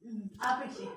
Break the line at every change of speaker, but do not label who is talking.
嗯啊不行。